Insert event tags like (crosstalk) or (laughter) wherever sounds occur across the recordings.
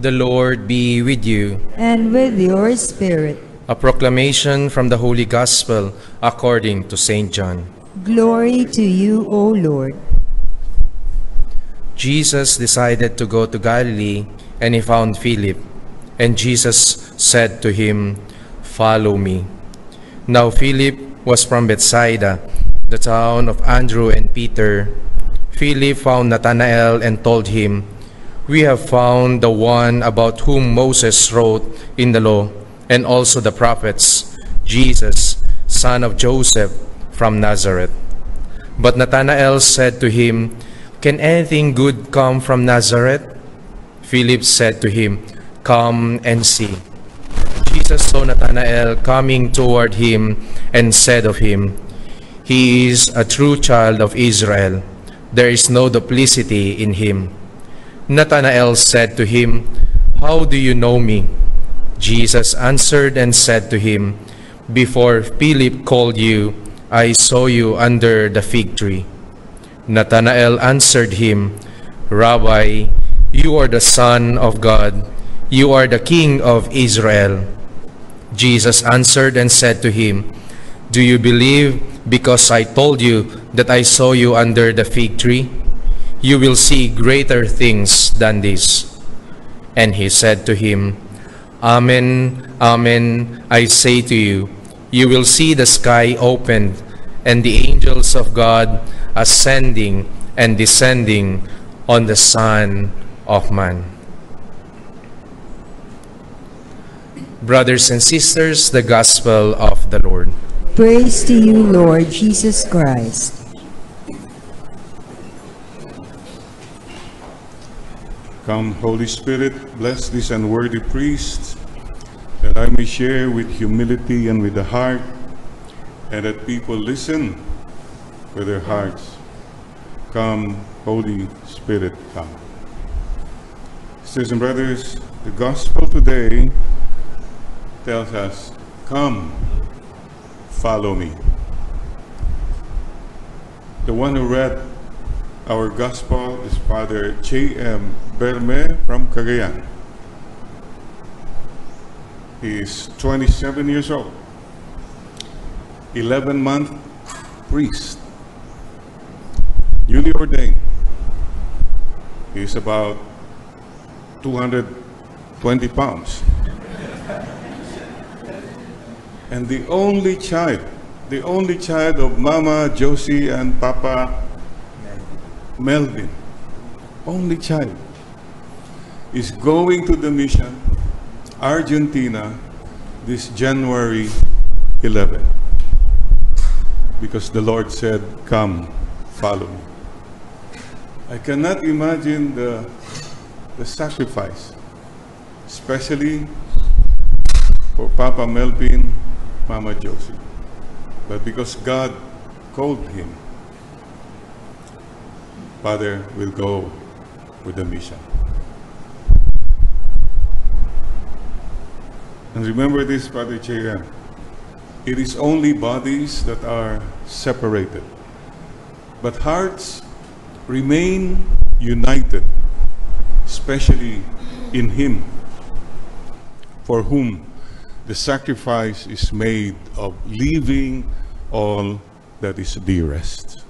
The Lord be with you. and with your spirit. A proclamation from the Holy Gospel according to St. John. Glory to you, O Lord. Jesus decided to go to Galilee, and he found Philip. And Jesus said to him, Follow me. Now Philip was from Bethsaida, the town of Andrew and Peter. Philip found Nathanael and told him, We have found the one about whom Moses wrote in the law, and also the prophets, Jesus, son of Joseph, from Nazareth. But Nathanael said to him, Can anything good come from Nazareth? Philip said to him, Come and see. Jesus saw Nathanael coming toward him and said of him, He is a true child of Israel. There is no duplicity in him. Nathanael said to him, How do you know me? Jesus answered and said to him, Before Philip called you, I saw you under the fig tree. Nathanael answered him, Rabbi, you are the Son of God. You are the King of Israel. Jesus answered and said to him, Do you believe because I told you that I saw you under the fig tree? You will see greater things than this. And he said to him, Amen, Amen, I say to you, you will see the sky opened and the angels of God ascending and descending on the Son of Man. Brothers and sisters, the Gospel of the Lord. Praise to you, Lord Jesus Christ. Come, Holy Spirit, bless this unworthy priest, that I may share with humility and with the heart, and that people listen with their hearts. Come, Holy Spirit, come. Sisters and brothers, the gospel today tells us, Come, follow me. The one who read our gospel is Father J.M. Berme from Cagayan. He is 27 years old, 11 month priest, newly ordained. He is about 220 pounds. and the only child, the only child of Mama Josie and Papa Melvin, only child, is going to the mission, Argentina, this January 11. Because the Lord said, Come, follow me. I cannot imagine the, the sacrifice, especially for Papa Melvin, Mama Josie. But because God called him, Father will go with the mission. And remember this, Father Chaya. It is only bodies that are separated, but hearts remain united, especially in Him, for whom the sacrifice is made of leaving all that is dearest.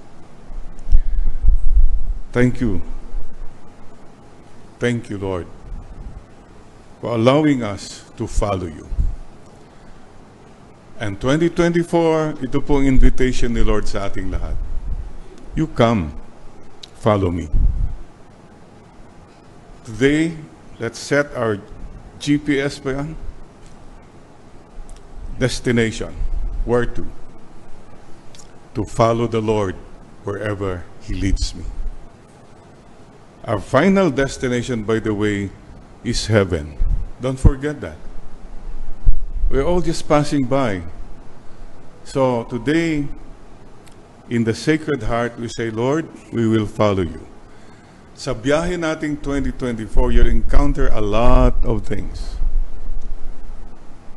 Thank you. Thank you, Lord, for allowing us to follow you. And 2024, ito pong invitation ni Lord sa ating lahat. You come, follow me. Today, let's set our GPS pa yan? Destination. Where to? To follow the Lord wherever He leads me. Our final destination, by the way, is heaven. Don't forget that. We're all just passing by. So today, in the Sacred Heart, we say, Lord, we will follow you. Sa biyahe nating 2024, you'll encounter a lot of things.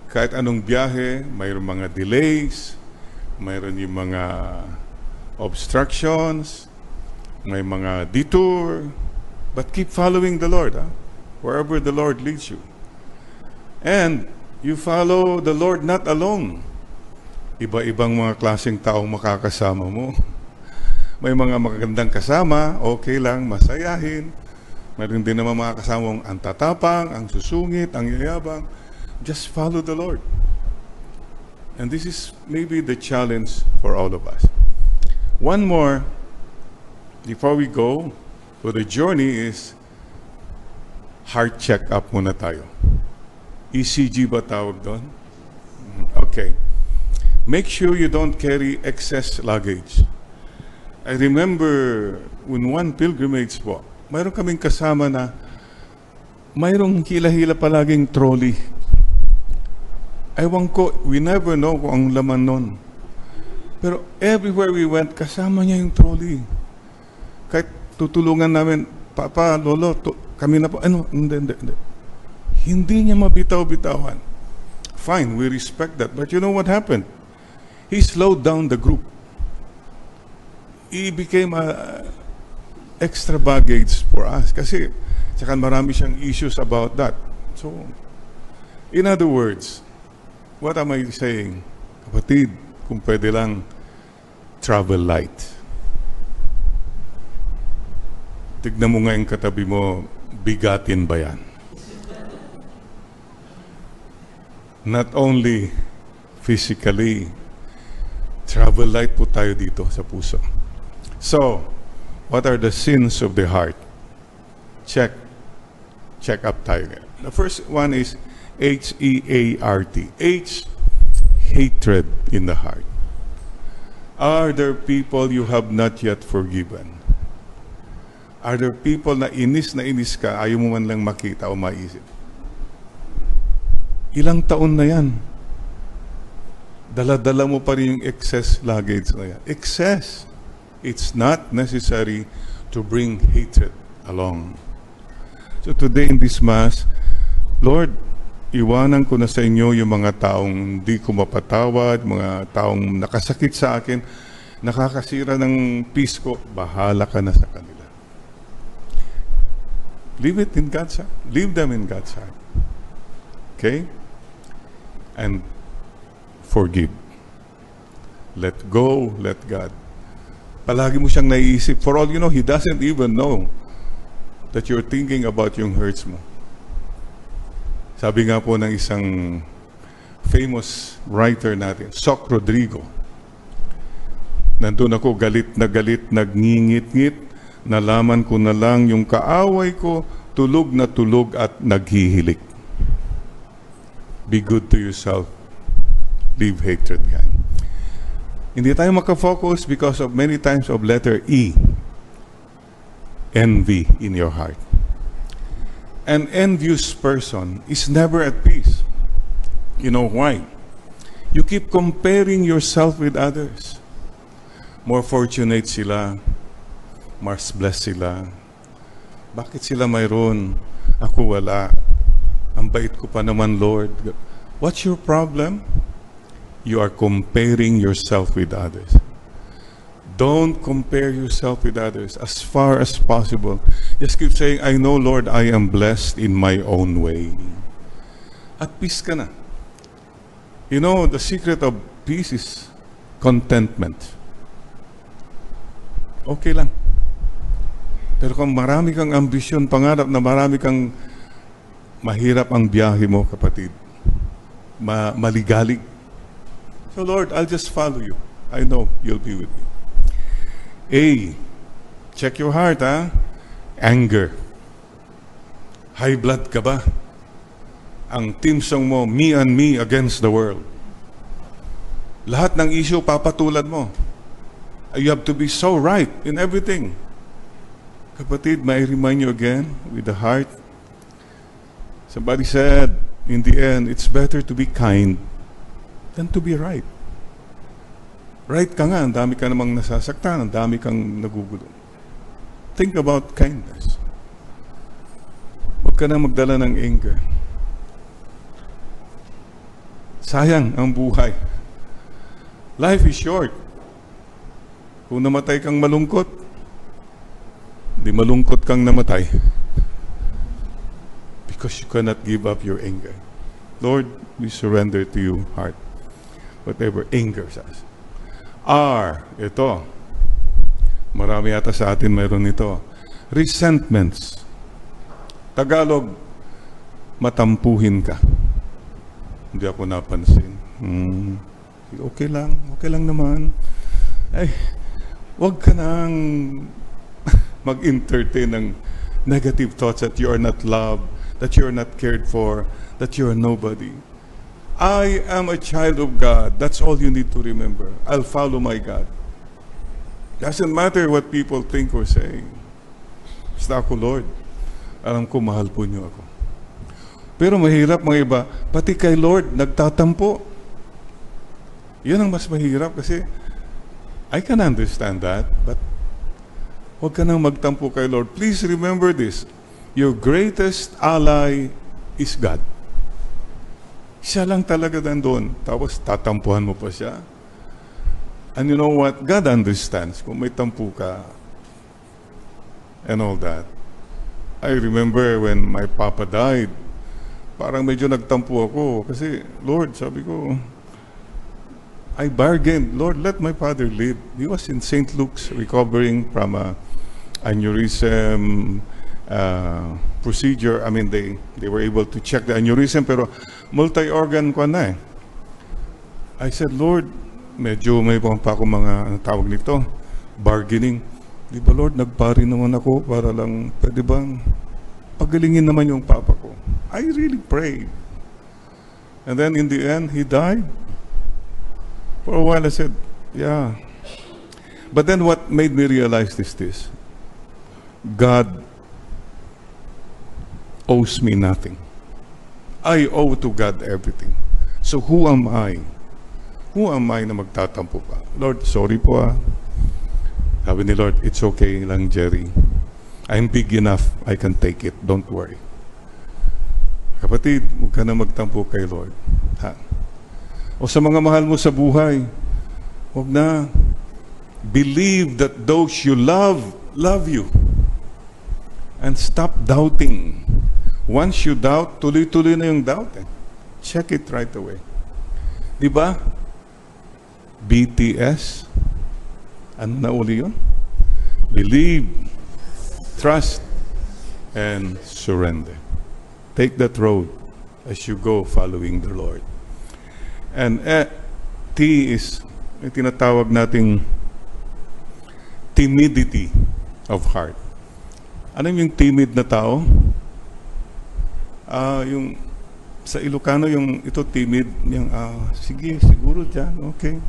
Kahit anong biyahe, mayroong mga delays, mayroon yung mga obstructions, may mga detour, but keep following the Lord. ah. wherever the Lord leads you. And you follow the Lord not alone. Iba-ibang mga klaseng taong makakasama mo. (laughs) May mga magagandang kasama, okay lang, masayahin. Meron din naman mga kasamang ang tatapang, ang susungit, ang yayabang. Just follow the Lord. And this is maybe the challenge for all of us. One more before we go for the journey is heart check-up muna tayo. ECG ba tawag doon? Okay. Make sure you don't carry excess luggage. I remember when one pilgrimage po, mayroon kaming kasama na mayroong hila-hila palaging trolley. Ewan ko, we never know kung ang laman nun. Pero everywhere we went, kasama niya yung trolley. Kahit tutulungan namin, Papa, Lolo, tu- kami na po, ano, hindi, hindi, hindi. Hindi niya mabitaw-bitawan. Fine, we respect that. But you know what happened? He slowed down the group. He became a extra baggage for us. Kasi, tsaka marami siyang issues about that. So, in other words, what am I saying? Kapatid, kung pwede lang, travel light. Tignan mo nga yung katabi mo, bigatin ba yan? Not only physically, travel light po tayo dito sa puso. So, what are the sins of the heart? Check. Check up tayo. The first one is H-E-A-R-T. H, hatred in the heart. Are there people you have not yet forgiven? Are there people na inis na inis ka, ayaw mo man lang makita o maisip? Ilang taon na yan. Dala-dala mo pa rin yung excess luggage na yan. Excess. It's not necessary to bring hatred along. So today in this Mass, Lord, iwanan ko na sa inyo yung mga taong hindi ko mapatawad, mga taong nakasakit sa akin, nakakasira ng peace ko, bahala ka na sa kanila. Leave it in God's heart. Leave them in God's heart. Okay? And forgive. Let go, let God. Palagi mo siyang naiisip. For all you know, He doesn't even know that you're thinking about yung hurts mo. Sabi nga po ng isang famous writer natin, Soc Rodrigo. Nandun ako galit na galit, nagngingit-ngit, nalaman ko na lang yung kaaway ko, tulog na tulog at naghihilik. Be good to yourself. Leave hatred behind. Hindi tayo makafocus because of many times of letter E. Envy in your heart. An envious person is never at peace. You know why? You keep comparing yourself with others. More fortunate sila, mas blessed sila. Bakit sila mayroon? Ako wala. Ang bait ko pa naman, Lord. What's your problem? You are comparing yourself with others. Don't compare yourself with others as far as possible. Just keep saying, I know, Lord, I am blessed in my own way. At peace ka na. You know, the secret of peace is contentment. Okay lang. Pero kung marami kang ambisyon, pangarap na marami kang mahirap ang biyahe mo, kapatid. Ma maligalig. So Lord, I'll just follow you. I know you'll be with me. A, check your heart, ha? Anger. High blood ka ba? Ang team song mo, me and me against the world. Lahat ng issue papatulan mo. You have to be so right in everything. Kapatid, may I remind you again with the heart. Somebody said, in the end, it's better to be kind than to be right. Right ka nga, ang dami ka namang nasasaktan, ang dami kang nagugulo. Think about kindness. Huwag ka na magdala ng anger. Sayang ang buhay. Life is short. Kung namatay kang malungkot, di malungkot kang namatay. because you cannot give up your anger. Lord, we surrender to you, heart. Whatever angers us. R, ito. Marami yata sa atin meron ito. Resentments. Tagalog, matampuhin ka. Hindi ako napansin. Hmm. Okay lang, okay lang naman. Ay, wag ka nang mag-entertain ng negative thoughts that you are not loved, that you are not cared for, that you are nobody. I am a child of God. That's all you need to remember. I'll follow my God. Doesn't matter what people think or say. Basta ako, Lord. Alam ko, mahal po niyo ako. Pero mahirap mga iba, pati kay Lord, nagtatampo. Yun ang mas mahirap kasi I can understand that, but huwag ka nang magtampo kay Lord. Please remember this. Your greatest ally is God. Siya lang talaga nandun. Tapos tatampuhan mo pa siya. And you know what? God understands kung may tampu ka and all that. I remember when my papa died, parang medyo nagtampo ako kasi, Lord, sabi ko, I bargained, Lord, let my father live. He was in St. Luke's recovering from a aneurysm uh, procedure. I mean, they, they were able to check the aneurysm, pero multi-organ ko na eh. I said, Lord, medyo may pa ako mga, ano tawag nito, bargaining. Di ba, Lord, nagpari naman ako para lang, pwede bang pagalingin naman yung papa ko. I really prayed. And then in the end, he died. For a while I said, yeah. But then what made me realize is this. God owes me nothing. I owe to God everything. So who am I? Who am I na magtatampo pa? Lord, sorry po ah. Sabi ni Lord, it's okay lang, Jerry. I'm big enough. I can take it. Don't worry. Kapatid, huwag ka na magtampo kay Lord. Ha? O sa mga mahal mo sa buhay, huwag na. Believe that those you love, love you. And stop doubting. Once you doubt, tuloy-tuloy na yung doubt. Eh. Check it right away. Di ba? BTS. Ano na uli yun? Believe, trust, and surrender. Take that road as you go following the Lord. And eh, T is yung tinatawag nating timidity of heart. Ano yung timid na tao? Ah, yung sa Ilocano yung ito timid, yung ah, sige, siguro diyan, okay.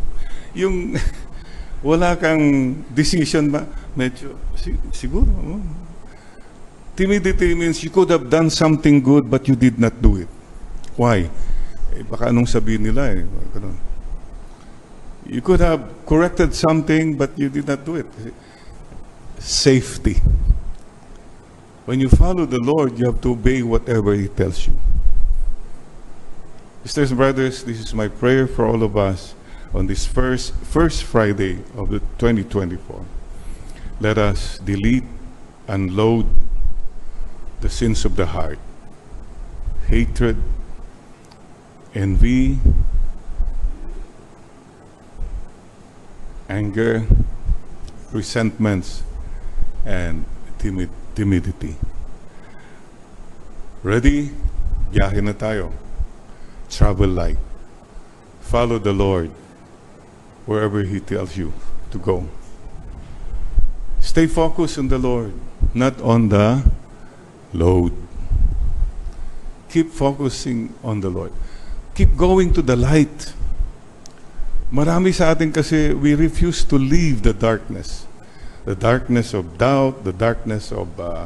Yung (laughs) wala kang decision ba? Medyo si- siguro. oh. Timidity means you could have done something good but you did not do it. Why? Eh, baka anong sabihin nila eh. Ganun. You could have corrected something but you did not do it. Safety. When you follow the Lord, you have to obey whatever He tells you. Sisters and brothers, this is my prayer for all of us on this first, first Friday of the 2024. Let us delete, unload the sins of the heart, hatred, envy, anger, resentments, and timid, timidity. Ready? Biyahe na tayo. Travel light. Follow the Lord wherever He tells you to go. Stay focused on the Lord, not on the load. Keep focusing on the Lord. Keep going to the light. Marami sa atin kasi we refuse to leave the darkness. The darkness of doubt, the darkness of uh,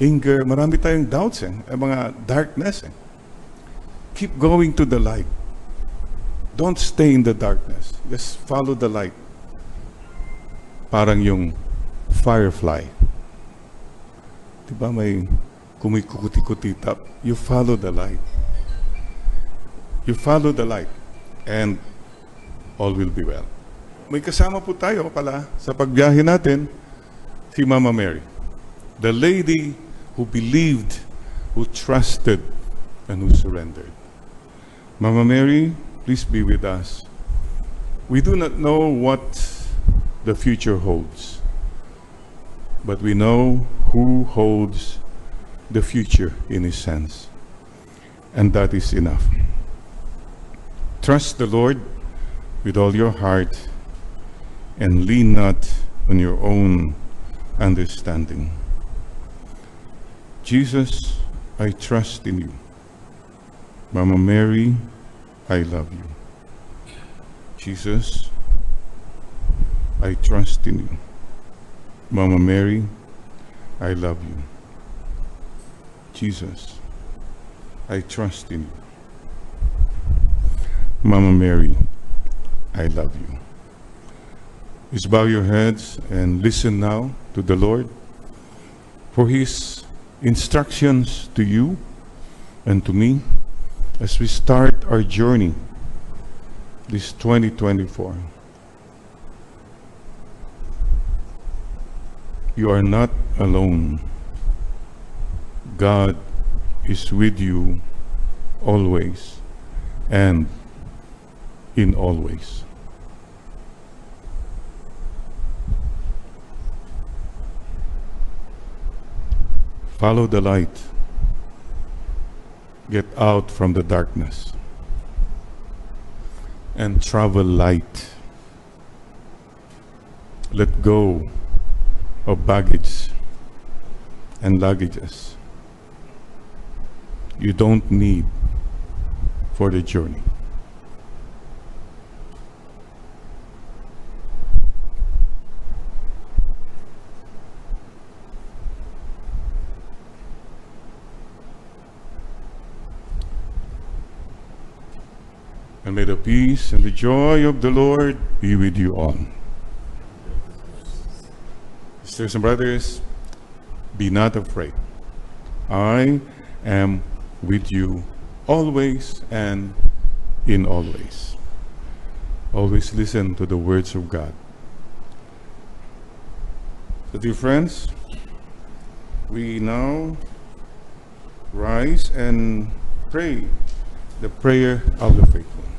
anger. Marami tayong doubts eh. mga darkness eh. Keep going to the light. Don't stay in the darkness. Just follow the light. Parang yung firefly. Diba may kumikukuti-kuti tap? You follow the light. You follow the light. And all will be well. May kasama po tayo pala sa pagbiyahe natin, si Mama Mary. The lady who believed who trusted and who surrendered. Mama Mary, please be with us. We do not know what the future holds, but we know who holds the future in his hands, and that is enough. Trust the Lord with all your heart and lean not on your own understanding. Jesus, I trust in you. Mama Mary, I love you. Jesus, I trust in you. Mama Mary, I love you. Jesus, I trust in you. Mama Mary, I love you. Please bow your heads and listen now to the Lord for His instructions to you and to me as we start our journey this 2024. You are not alone. God is with you always and in all Follow the light. Get out from the darkness and travel light. Let go of baggage and luggages you don't need for the journey. And may the peace and the joy of the Lord be with you all. Sisters and brothers, be not afraid. I am with you always and in all ways. Always listen to the words of God. So, dear friends, we now rise and pray the prayer of the faithful.